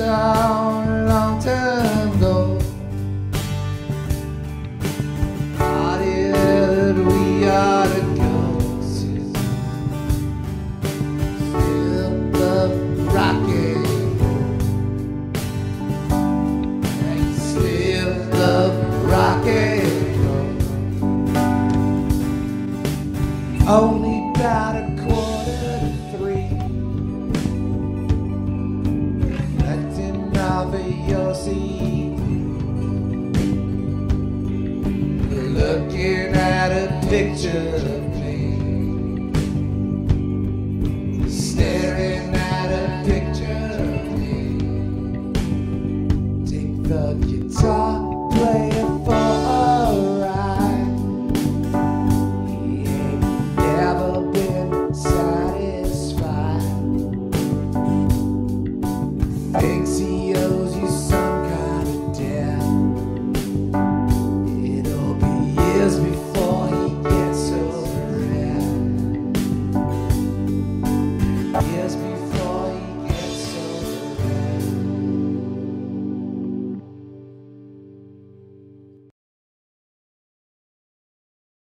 down long time ago. Did we go still still. Only about a quarter. sea. Looking at a picture of me, staring at a picture of me. Take the guitar player for a ride. He ain't never been satisfied. Thinks he